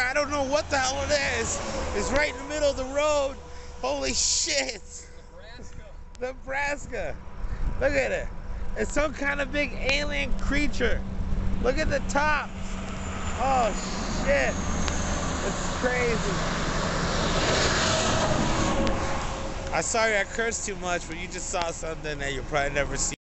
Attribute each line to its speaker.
Speaker 1: there. I don't know what the hell it is. It's right in the middle of the road. Holy shit.
Speaker 2: Nebraska.
Speaker 1: Nebraska. Look at it. It's some kind of big alien creature. Look at the top. Oh shit. It's crazy. I'm sorry I cursed too much, but you just saw something that you'll probably never see.